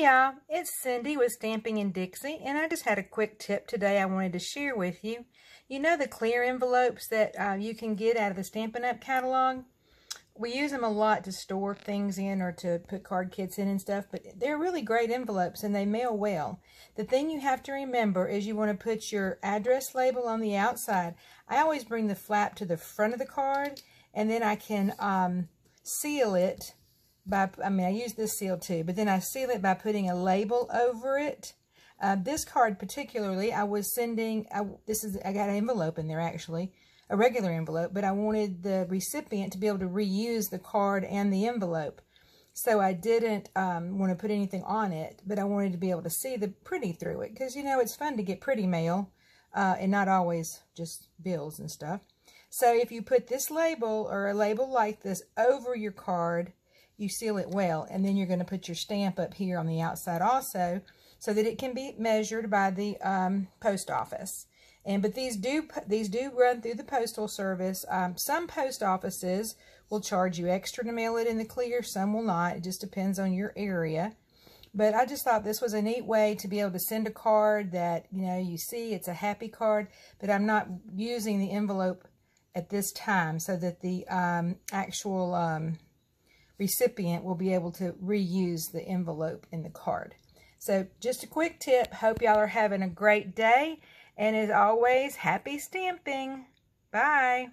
Y'all, it's Cindy with Stamping in Dixie, and I just had a quick tip today I wanted to share with you. You know the clear envelopes that uh, you can get out of the Stampin' Up! catalog? We use them a lot to store things in or to put card kits in and stuff, but they're really great envelopes and they mail well. The thing you have to remember is you want to put your address label on the outside. I always bring the flap to the front of the card, and then I can um, seal it by, I mean, I use this seal too, but then I seal it by putting a label over it. Uh, this card particularly, I was sending, I, this is, I got an envelope in there actually, a regular envelope, but I wanted the recipient to be able to reuse the card and the envelope. So I didn't um, want to put anything on it, but I wanted to be able to see the pretty through it. Because, you know, it's fun to get pretty mail uh, and not always just bills and stuff. So if you put this label or a label like this over your card, you seal it well. And then you're going to put your stamp up here on the outside also so that it can be measured by the um, post office. And but these do these do run through the postal service. Um, some post offices will charge you extra to mail it in the clear. Some will not. It just depends on your area. But I just thought this was a neat way to be able to send a card that, you know, you see it's a happy card, but I'm not using the envelope at this time so that the um, actual um, recipient will be able to reuse the envelope in the card. So just a quick tip. Hope y'all are having a great day. And as always, happy stamping. Bye.